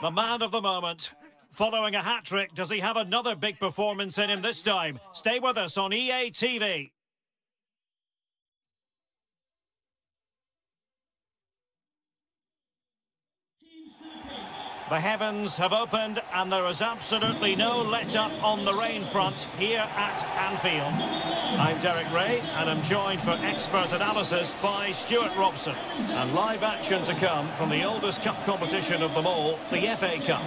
The man of the moment. Following a hat-trick, does he have another big performance in him this time? Stay with us on EA TV. The heavens have opened and there is absolutely no let-up on the rain front here at Anfield. I'm Derek Ray and I'm joined for expert analysis by Stuart Robson. And live action to come from the oldest cup competition of them all, the FA Cup.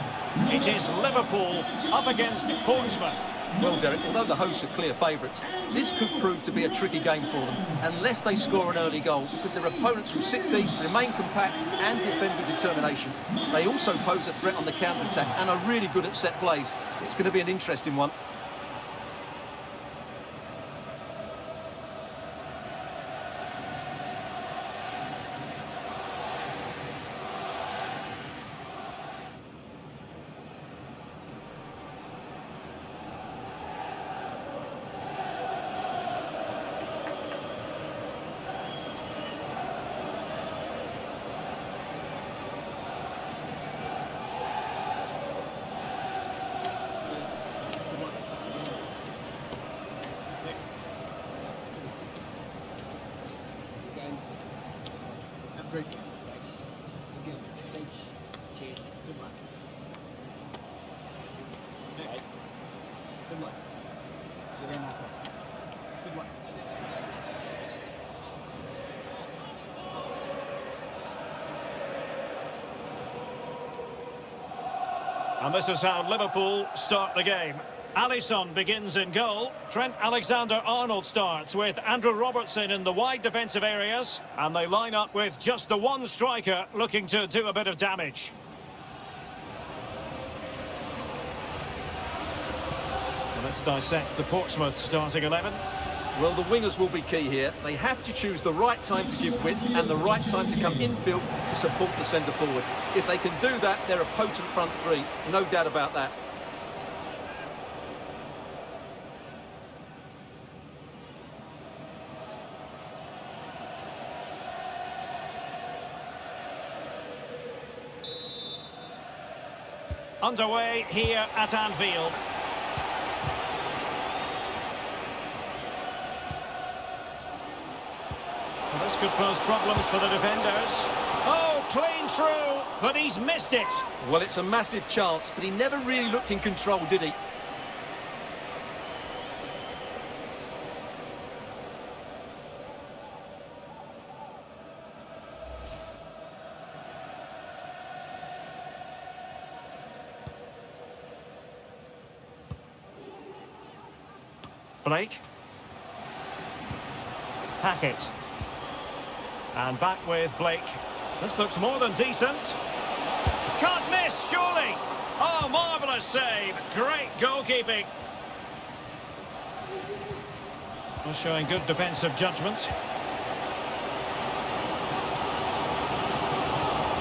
It is Liverpool up against Portsmouth. Well, Derek, although the hosts are clear favourites, this could prove to be a tricky game for them unless they score an early goal because their opponents will sit deep, remain compact and defend with determination. They also pose a threat on the counter-attack and are really good at set plays. It's going to be an interesting one. Great. Thanks. Good. Thanks. Cheers. Good luck. Right. Good luck. See you then after. Good luck. This is how Liverpool start the game. Alisson begins in goal. Trent Alexander-Arnold starts with Andrew Robertson in the wide defensive areas. And they line up with just the one striker looking to do a bit of damage. Let's dissect the Portsmouth starting 11. Well, the wingers will be key here. They have to choose the right time to give width and the right time to come infield to support the centre forward. If they can do that, they're a potent front three. No doubt about that. Underway here at Anfield. This could pose problems for the defenders. Through, but he's missed it. Well, it's a massive chance, but he never really looked in control, did he? Blake. Hackett. And back with Blake. This looks more than decent. Can't miss, surely. Oh, marvellous save. Great goalkeeping. Well, showing good defensive judgment.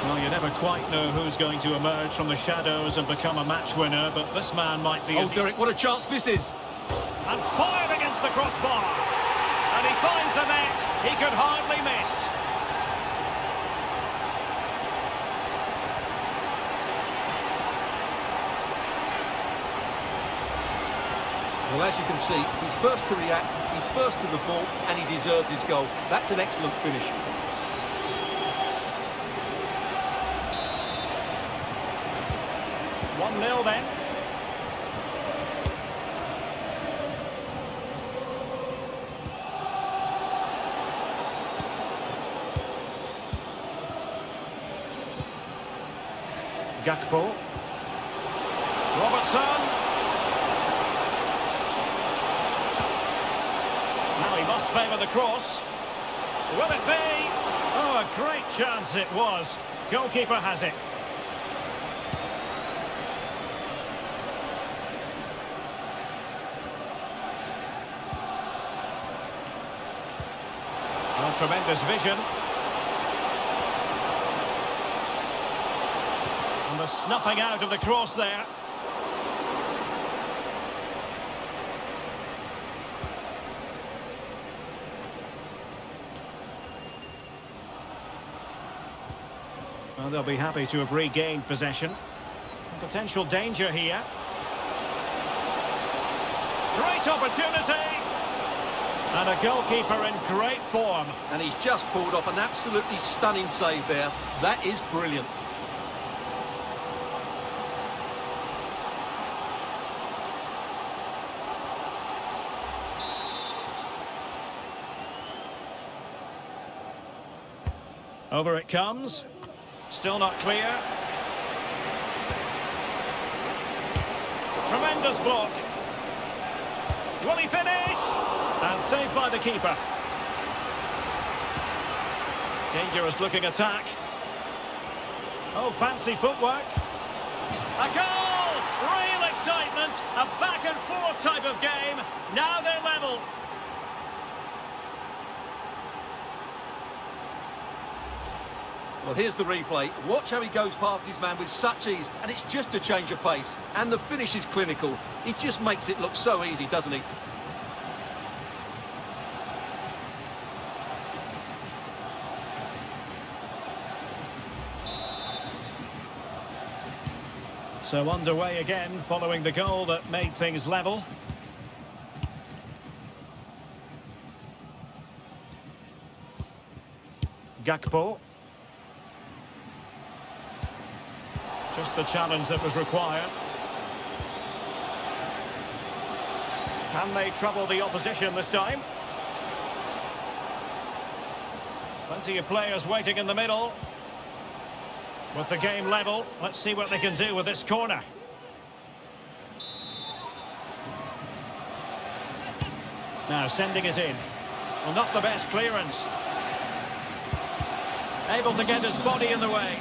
Well, you never quite know who's going to emerge from the shadows and become a match winner, but this man might be... Oh, Derek, what a chance this is. And fired against the crossbar. And he finds the net. He could hardly miss. Well, as you can see, he's first to react, he's first to the ball, and he deserves his goal. That's an excellent finish. One 0 then. Gakpo. Robertson. Now he must favour the cross. Will it be? Oh, a chance it was. Goalkeeper has it. Oh, tremendous vision. And the snuffing out of the cross there. Well, they'll be happy to have regained possession. Potential danger here. Great opportunity. And a goalkeeper in great form. And he's just pulled off an absolutely stunning save there. That is brilliant. Over it comes. Still not clear. Tremendous block. Will he finish? And saved by the keeper. Dangerous looking attack. Oh, fancy footwork. A goal! Real excitement. A back and forth type of game. Now they're level. Well, here's the replay. Watch how he goes past his man with such ease, and it's just a change of pace. And the finish is clinical. He just makes it look so easy, doesn't he? So underway again, following the goal that made things level. Gakpo. Just the challenge that was required. Can they trouble the opposition this time? Plenty of players waiting in the middle. With the game level, let's see what they can do with this corner. Now sending it in. Well, not the best clearance. Able to get his body in the way.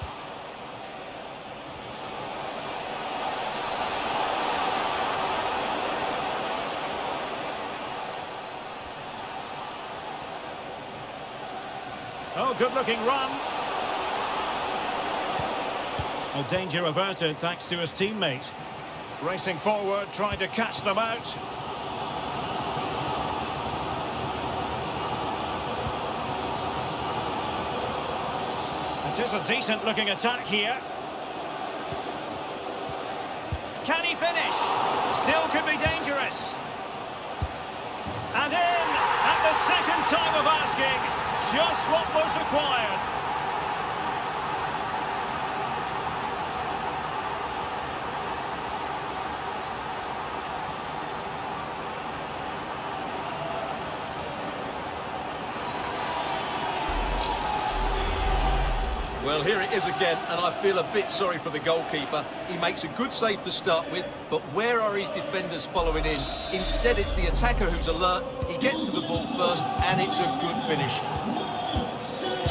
Oh, good-looking run. Well, danger averted thanks to his teammate. Racing forward, trying to catch them out. It is a decent-looking attack here. Just what was required. Well, here it is again, and I feel a bit sorry for the goalkeeper. He makes a good save to start with, but where are his defenders following in? Instead, it's the attacker who's alert. He gets to the ball first, and it's a good finish.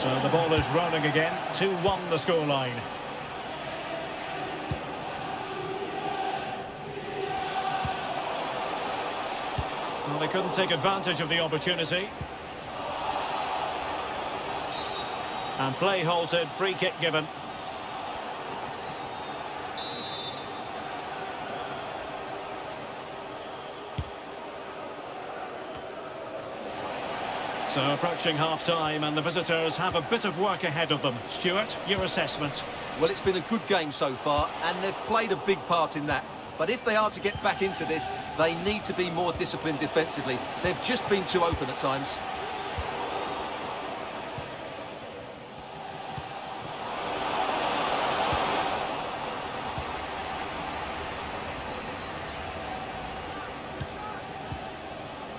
So the ball is rolling again. 2-1 the scoreline. Well, they couldn't take advantage of the opportunity. And play halted, free kick given. So approaching half-time and the visitors have a bit of work ahead of them. Stuart, your assessment? Well, it's been a good game so far and they've played a big part in that. But if they are to get back into this, they need to be more disciplined defensively. They've just been too open at times.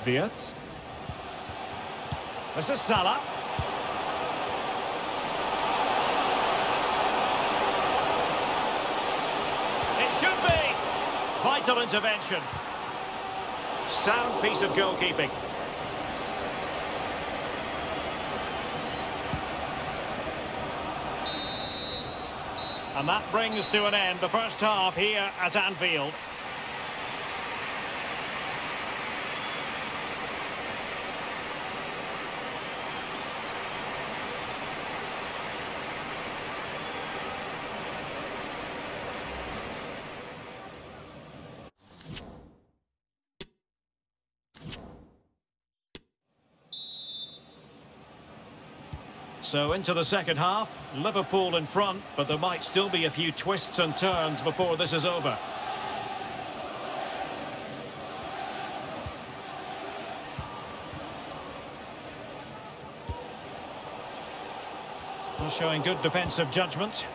Wirtz. This is Salah. It should be. Vital intervention. Sound piece of goalkeeping. And that brings to an end the first half here at Anfield. So into the second half, Liverpool in front, but there might still be a few twists and turns before this is over. Well, showing good defensive judgment.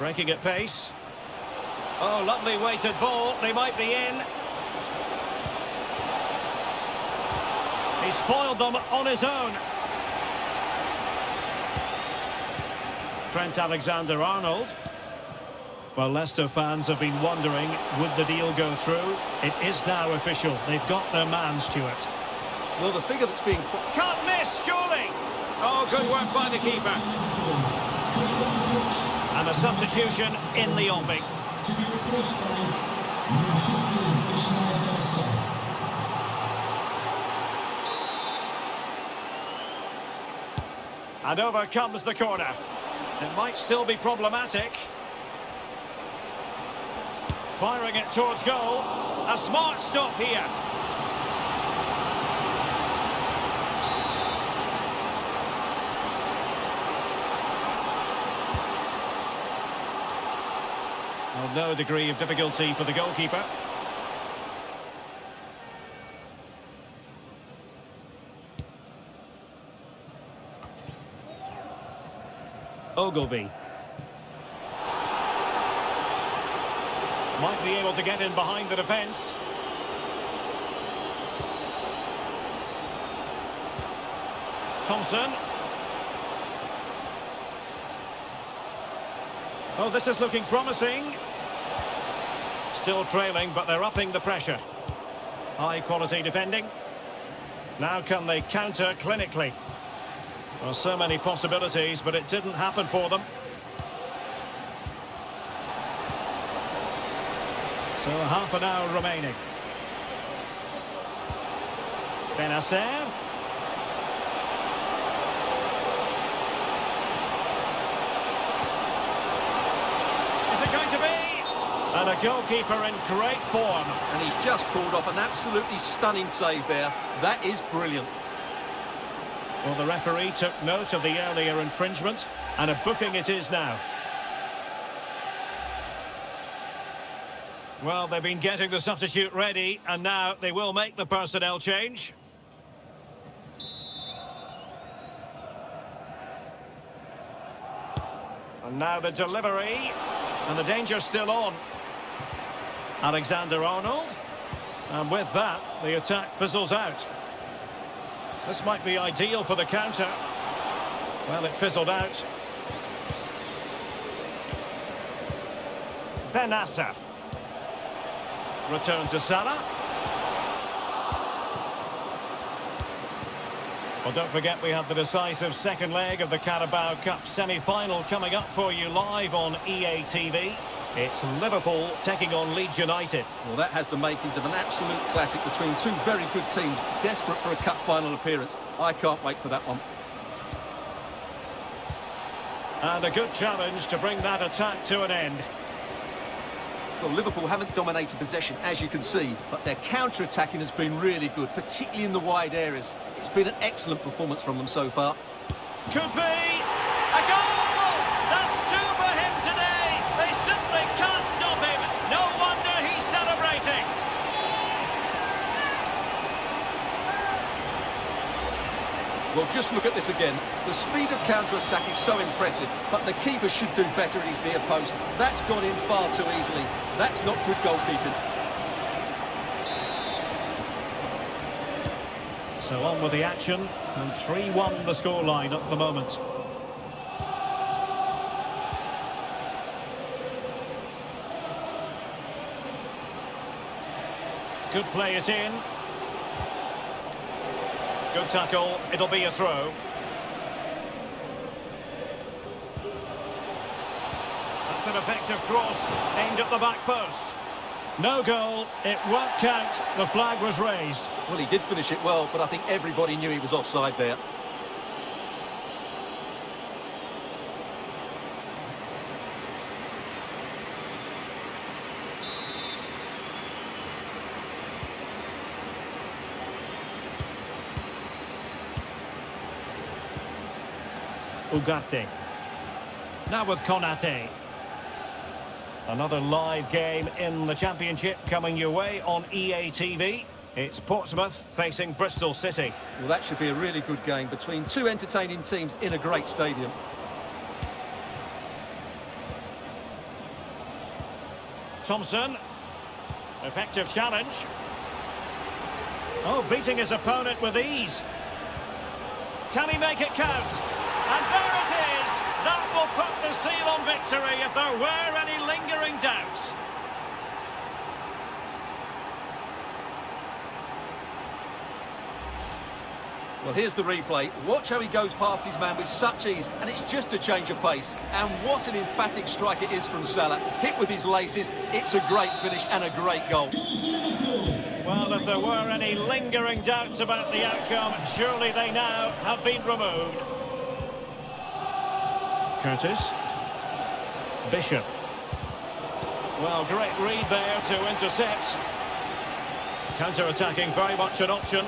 Breaking at pace. Oh, lovely weighted ball. They might be in. He's foiled them on his own. Trent Alexander-Arnold. Well, Leicester fans have been wondering, would the deal go through? It is now official. They've got their man, Stuart. Well, the figure that's being... Can't miss, surely! Oh, good work by the keeper. And a substitution in the offing. And over comes the corner. It might still be problematic. Firing it towards goal. A smart stop here. Well, no degree of difficulty for the goalkeeper. Ogilvie. Might be able to get in behind the defence. Thompson. Oh, this is looking promising. Still trailing, but they're upping the pressure. High quality defending. Now can they counter clinically? Well, so many possibilities, but it didn't happen for them. So half an hour remaining. Bennacer. Is it going to be? And a goalkeeper in great form. And he's just pulled off an absolutely stunning save there. That is brilliant. Well, the referee took note of the earlier infringement, and a booking it is now. Well, they've been getting the substitute ready, and now they will make the personnel change. And now the delivery, and the danger's still on. Alexander-Arnold, and with that, the attack fizzles out. This might be ideal for the counter. Well, it fizzled out. Bennacer. Return to Salah. Well, don't forget we have the decisive second leg of the Carabao Cup semi-final coming up for you live on EA TV. It's Liverpool taking on Leeds United. Well, that has the makings of an absolute classic between two very good teams, desperate for a cup final appearance. I can't wait for that one. And a good challenge to bring that attack to an end. Well, Liverpool haven't dominated possession, as you can see, but their counter-attacking has been really good, particularly in the wide areas. It's been an excellent performance from them so far. Could be a goal! That's two for him today! They simply can't stop him! No wonder he's celebrating! Well, just look at this again. The speed of counter-attack is so impressive, but the keeper should do better at his near post. That's gone in far too easily. That's not good goalkeeping. So on with the action, and 3-1 the scoreline at the moment. Good play it in. Good tackle, it'll be a throw. That's an effective cross, aimed at the back post. No goal, it won't count, the flag was raised. Well, he did finish it well, but I think everybody knew he was offside there. Ugarte. Now with Konate. Another live game in the Championship coming your way on EA TV. It's Portsmouth facing Bristol City. Well, that should be a really good game between two entertaining teams in a great stadium. Thompson. Effective challenge. Oh, beating his opponent with ease. Can he make it count? And there it is! That will put the seal on victory if there were any lingering doubts. Well, here's the replay. Watch how he goes past his man with such ease, and it's just a change of pace. And what an emphatic strike it is from Salah. Hit with his laces, it's a great finish and a great goal. Well, if there were any lingering doubts about the outcome, surely they now have been removed. Curtis. Bishop. Well, great read there to intercept. Counter-attacking very much an option.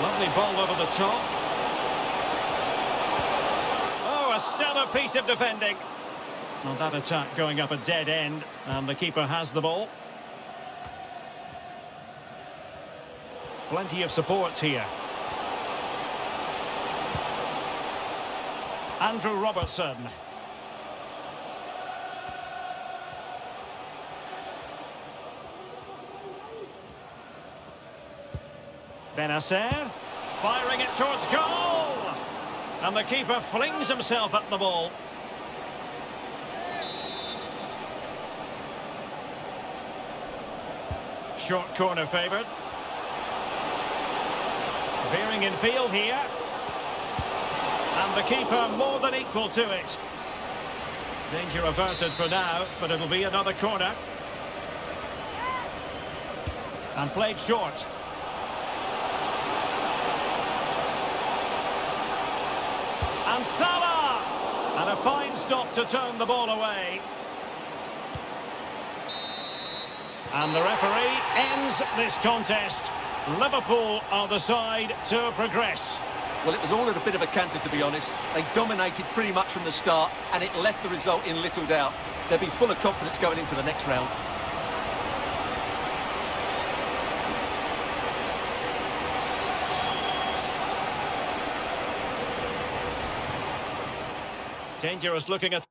Lovely ball over the top. Oh, a stellar piece of defending. Well, that attack going up a dead end, and the keeper has the ball. Plenty of support here. Andrew Robertson. Bennacer, firing it towards goal! And the keeper flings himself at the ball. Short corner favoured. Veering in field here. And the keeper more than equal to it. Danger averted for now, but it'll be another corner. And played short. And Salah! And fine stop to turn the ball away. And the referee ends this contest. Liverpool are the side to progress. Well, it was all at a bit of a canter, to be honest. They dominated pretty much from the start, and it left the result in little doubt. They'll be full of confidence going into the next round. Dangerous looking at...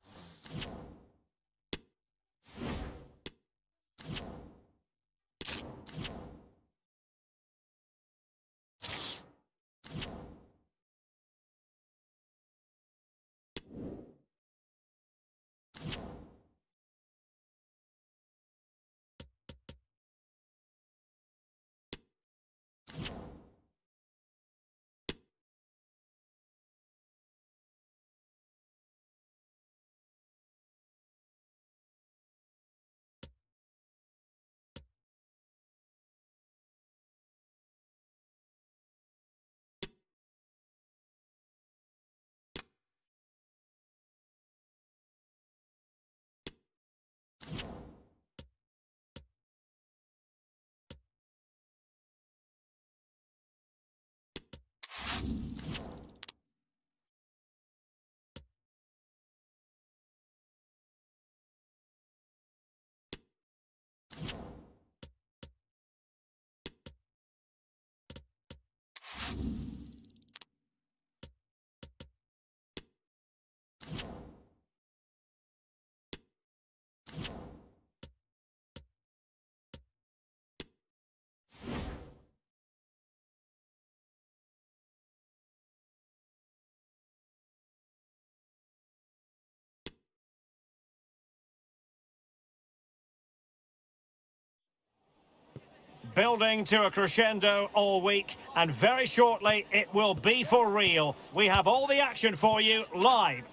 building to a crescendo all week, and very shortly it will be for real. We have all the action for you live.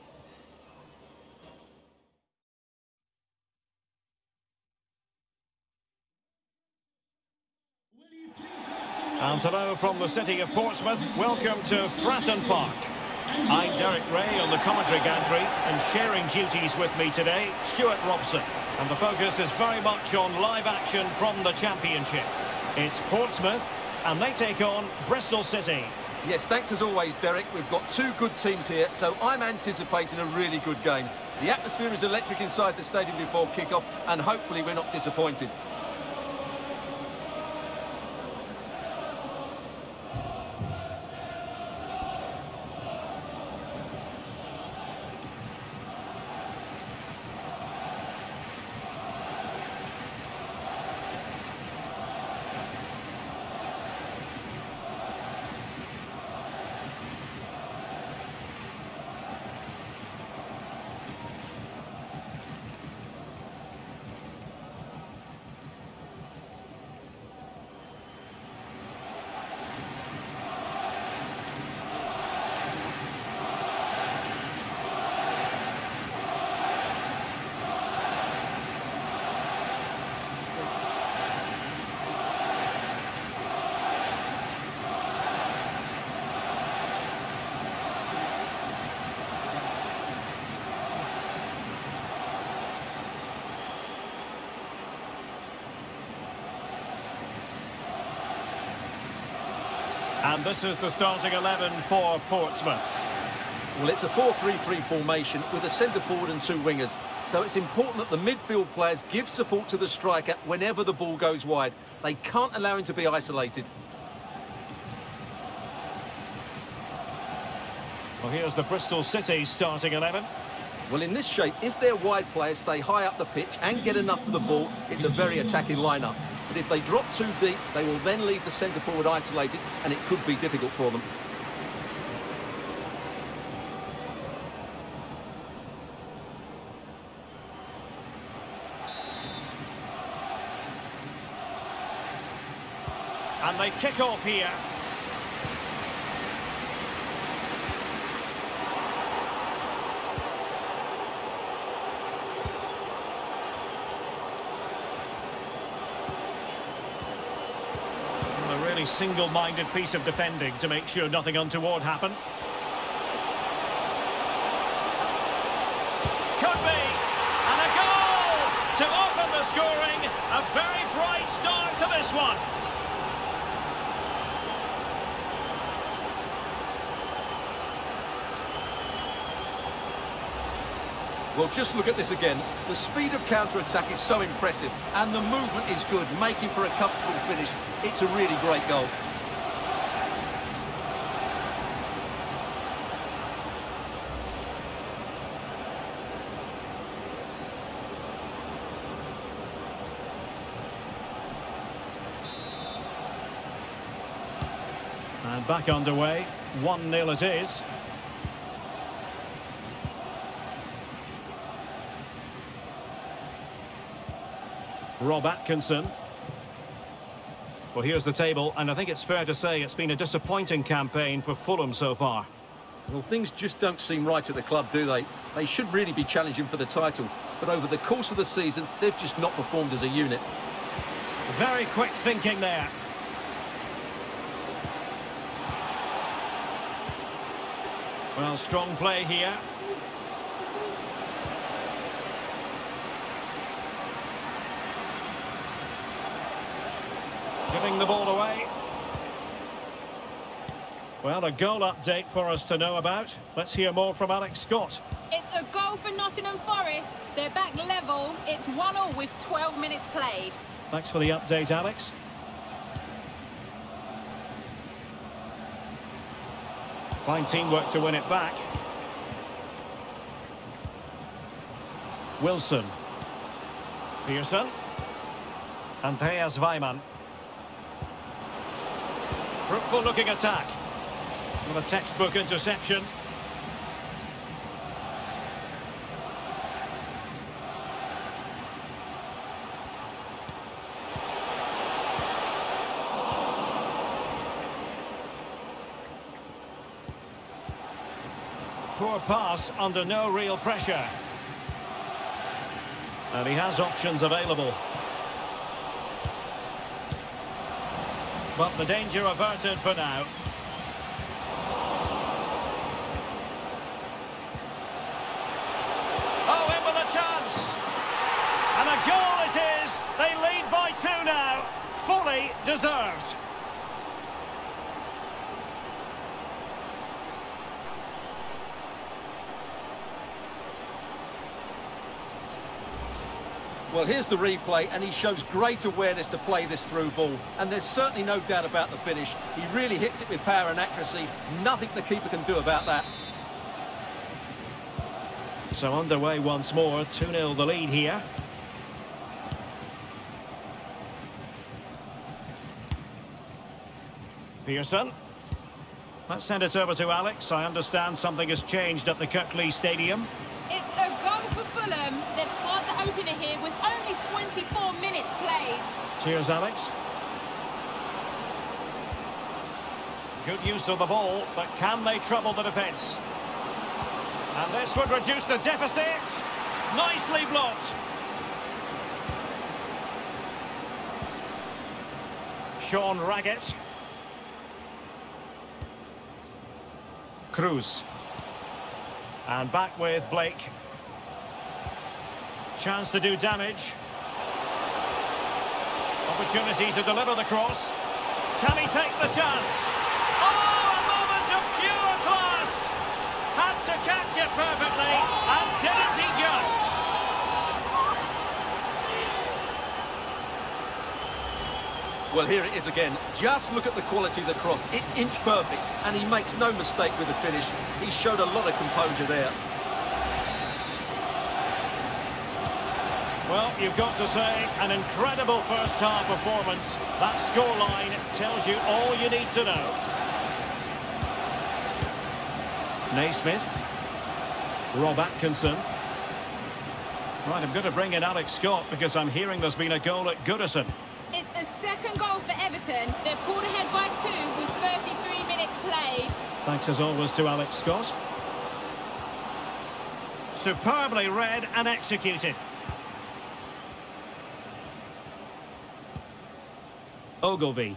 And hello from the city of Portsmouth. Welcome to Fratton Park. I'm Derek Ray on the commentary gantry, and sharing duties with me today, Stuart Robson. And the focus is very much on live action from the Championship. It's Portsmouth, and they take on Bristol City. Yes, thanks as always, Derek. We've got two good teams here, so I'm anticipating a really good game. The atmosphere is electric inside the stadium before kick-off, and hopefully we're not disappointed. And this is the starting 11 for Portsmouth. Well, it's a 4-3-3 formation with a centre forward and two wingers. So it's important that the midfield players give support to the striker whenever the ball goes wide. They can't allow him to be isolated. Well, here's the Bristol City starting 11. Well, in this shape, if their wide players stay high up the pitch and get enough of the ball, it's a very attacking lineup. But if they drop too deep, they will then leave the centre forward isolated, and it could be difficult for them. And they kick off here. A really single-minded piece of defending to make sure nothing untoward happened. Could be! And a goal! To open the scoring. A very bright start to this one. Well, just look at this again. The speed of counter-attack is so impressive, and the movement is good, making for a comfortable finish. It's a really great goal. And back underway. 1-0 it is. Rob Atkinson. Well, here's the table, and I think it's fair to say it's been a disappointing campaign for Fulham so far. Well, things just don't seem right at the club, do they? They should really be challenging for the title, but over the course of the season, they've just not performed as a unit. Very quick thinking there. Well, strong play here. The ball away. Well, a goal update for us to know about. Let's hear more from Alex Scott. It's a goal for Nottingham Forest. They're back level. It's 1-0 with 12 minutes played. Thanks for the update, Alex. Fine teamwork to win it back. Wilson. Pearson. Andreas Weimann. Fruitful looking attack. With a textbook interception. Poor pass under no real pressure. And he has options available. But the danger averted for now. Oh, in with a chance. And a goal it is. They lead by two now. Fully deserved. Well, here's the replay, and he shows great awareness to play this through ball. And there's certainly no doubt about the finish. He really hits it with power and accuracy. Nothing the keeper can do about that. So underway once more, 2-0 the lead here. Pearson. Let's send it over to Alex. I understand something has changed at the Kirklees Stadium. It's a goal for Fulham. They've scored the opener here with only 24 minutes played. Cheers, Alex. Good use of the ball, but can they trouble the defence? And this would reduce the deficit. Nicely blocked. Sean Raggett. Cruz. And back with Blake. Chance to do damage. Opportunity to deliver the cross. Can he take the chance? Oh, a moment of pure class! Had to catch it perfectly, and didn't he just? Well, here it is again. Just look at the quality of the cross. It's inch perfect, and he makes no mistake with the finish. He showed a lot of composure there. Well, you've got to say, an incredible first-half performance. That scoreline tells you all you need to know. Naismith. Rob Atkinson. Right, I'm going to bring in Alex Scott because I'm hearing there's been a goal at Goodison. It's a second goal for Everton. They've pulled ahead by two with 33 minutes played. Thanks as always to Alex Scott. Superbly read and executed. Ogilvie.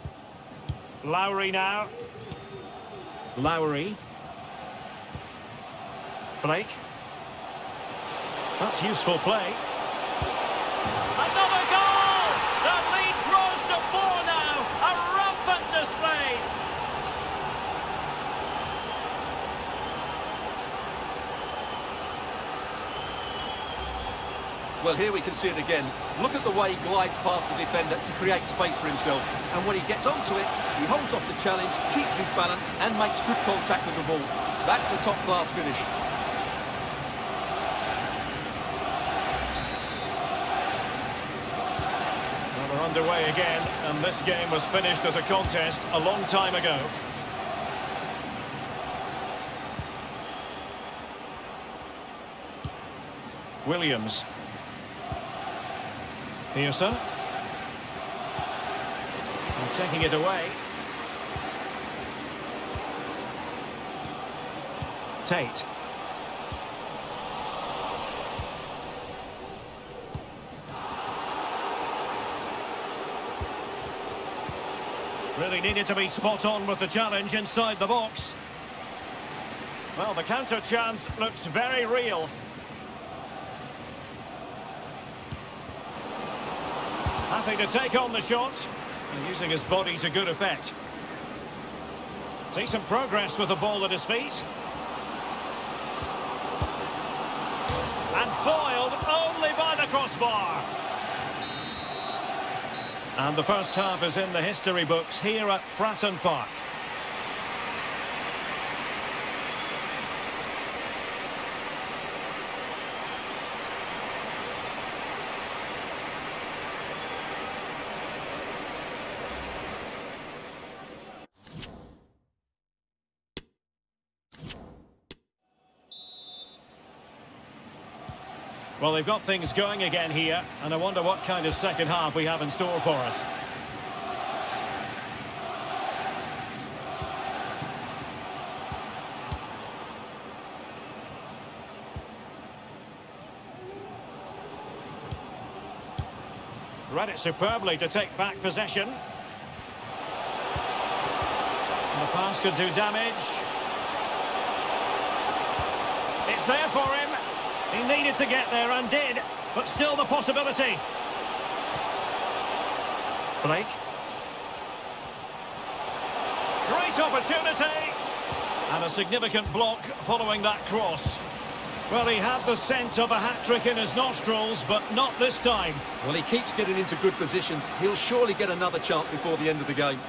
Lowry now. Lowry. Blake. That's useful play. Another goal! The lead grows to four now. A rampant display. Well, here we can see it again. Look at the way he glides past the defender to create space for himself. And when he gets onto it, he holds off the challenge, keeps his balance, and makes good contact with the ball. That's a top-class finish. Well, we're underway again, and this game was finished as a contest a long time ago. Williams. Pearson. And taking it away. Tate. Really needed to be spot on with the challenge inside the box. Well, the counter chance looks very real. To take on the shot. And using his body to good effect. Decent progress with the ball at his feet. And foiled only by the crossbar. And the first half is in the history books here at Fratton Park. Well, they've got things going again here, and I wonder what kind of second half we have in store for us. Read it superbly to take back possession. And the pass could do damage. It's there for him. He needed to get there and did, but still the possibility. Blake. Great opportunity. And a significant block following that cross. Well, he had the scent of a hat-trick in his nostrils, but not this time. Well, he keeps getting into good positions. He'll surely get another chance before the end of the game.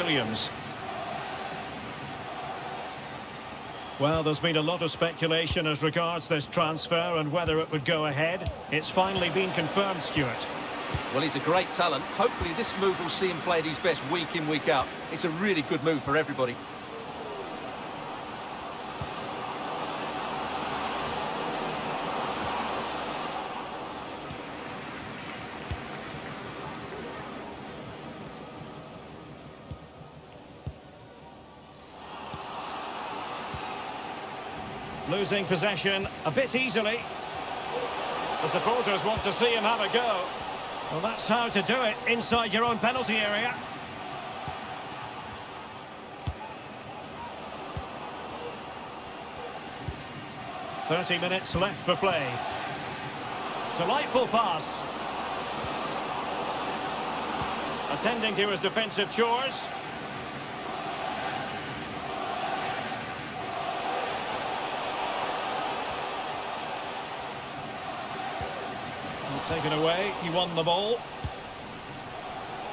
Williams. Well, there's been a lot of speculation as regards this transfer and whether it would go ahead. It's finally been confirmed, Stuart. Well, he's a great talent. Hopefully this move will see him play at his best week in, week out. It's a really good move for everybody. Losing possession a bit easily. The supporters want to see him have a go. Well, that's how to do it inside your own penalty area. Thirty minutes left for play. Delightful pass. Attending to his defensive chores. Taken away, he won the ball.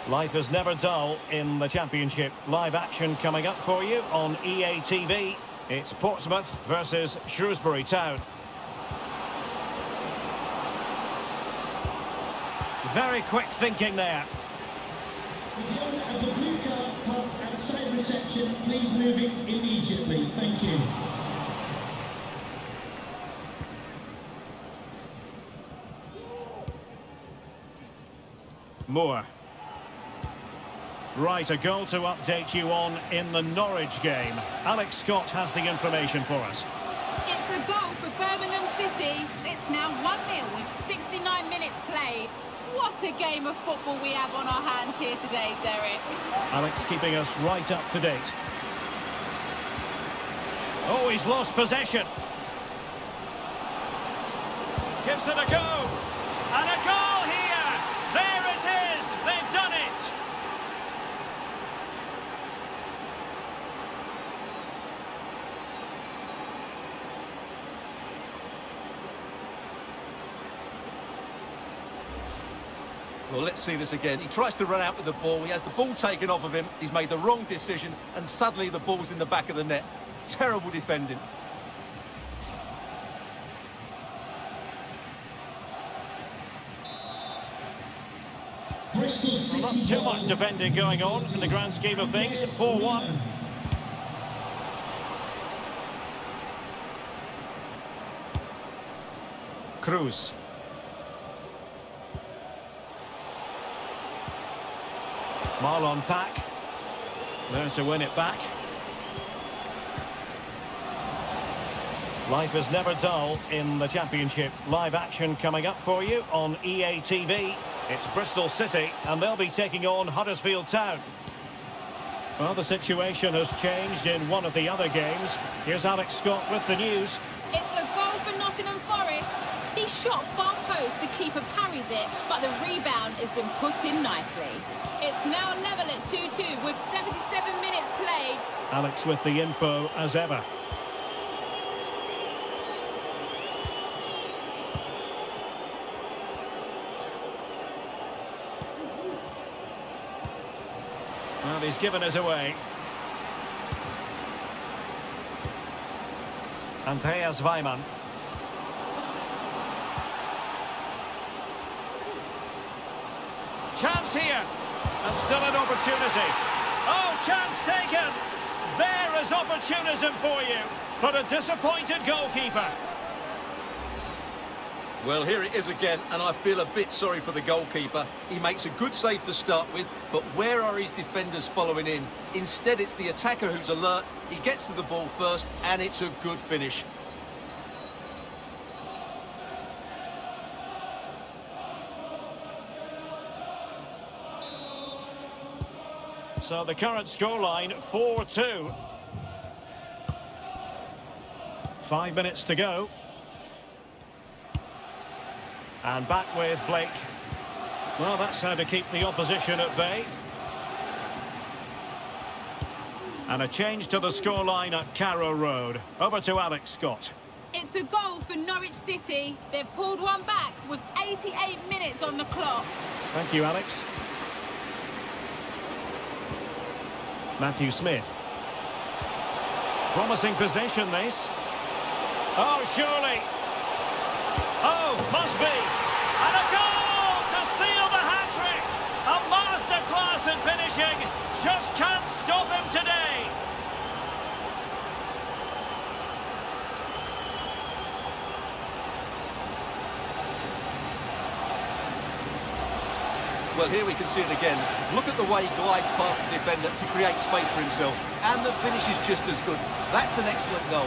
Life is never dull in the Championship. Live action coming up for you on EA TV. It's Portsmouth versus Shrewsbury Town. Very quick thinking there. The blue car parked outside reception, please move it immediately. Thank you. Moore. Right, a goal to update you on in the Norwich game. Alex Scott has the information for us. It's a goal for Birmingham City. It's now 1-0 with 69 minutes played. What a game of football we have on our hands here today, Derek. Alex keeping us right up to date. Oh, he's lost possession. Gives it a go. And a goal here. There it is. They've done it. Well, let's see this again. He tries to run out with the ball. He has the ball taken off of him. He's made the wrong decision, and suddenly the ball's in the back of the net. Terrible defending. Bristol Well, not too much defending going on in the grand scheme of things. 4-1. Cruz. Marlon Pack. There to win it back. Life is never dull in the Championship. Live action coming up for you on EA TV. It's Bristol City, and they'll be taking on Huddersfield Town. Well, the situation has changed in one of the other games. Here's Alex Scott with the news. It's a goal for Nottingham Forest. He shot far post, the keeper parries it, but the rebound has been put in nicely. It's now level at 2-2 with 77 minutes played. Alex with the info as ever. Well, he's given us away. Andreas Weimann. Chance here. And still an opportunity. Oh, chance taken. There is opportunism for you. But a disappointed goalkeeper. Well, here it is again, and I feel a bit sorry for the goalkeeper. He makes a good save to start with, but where are his defenders following in? Instead, it's the attacker who's alert. He gets to the ball first, and it's a good finish. So the current scoreline, 4-2. Five minutes to go. And back with Blake. Well, that's how to keep the opposition at bay. And a change to the scoreline at Carrow Road. Over to Alex Scott. It's a goal for Norwich City. They've pulled one back with 88 minutes on the clock. Thank you, Alex. Matthew Smith. Promising possession, this. Oh, surely. Oh, must be. And a goal to seal the hat-trick. A masterclass in finishing. Just can't stop him today. Well, here we can see it again. Look at the way he glides past the defender to create space for himself. And the finish is just as good. That's an excellent goal.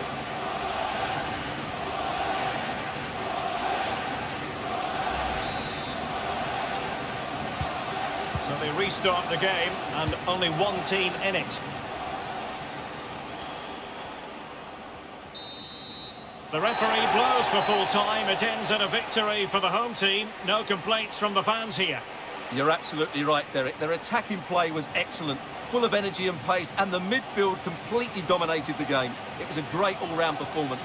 So they restart the game and only one team in it. The referee blows for full time. It ends in a victory for the home team. No complaints from the fans here. You're absolutely right, Derek. Their attacking play was excellent, full of energy and pace, and the midfield completely dominated the game. It was a great all-round performance.